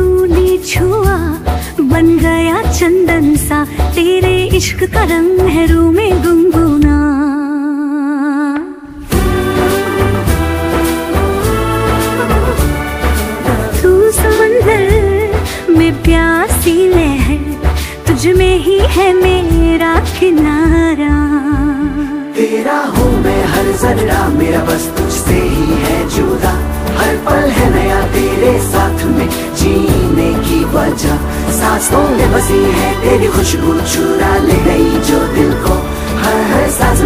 तूने छुआ, बन गया चंदन सा। तेरे इश्क का रंग है रू में गुनगुना। प्यासी लहर, तुझ में ही है मेरा किनारा। तेरा हूँ मैं हर जर्रा, मेरा तुझसे सांसों में बसी है, तेरी खुशबू चुरा ले गई जो दिल को। हर हर सांस